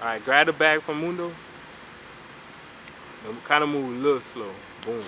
All right, grab the bag from Mundo. Kind of move a little slow. Boom.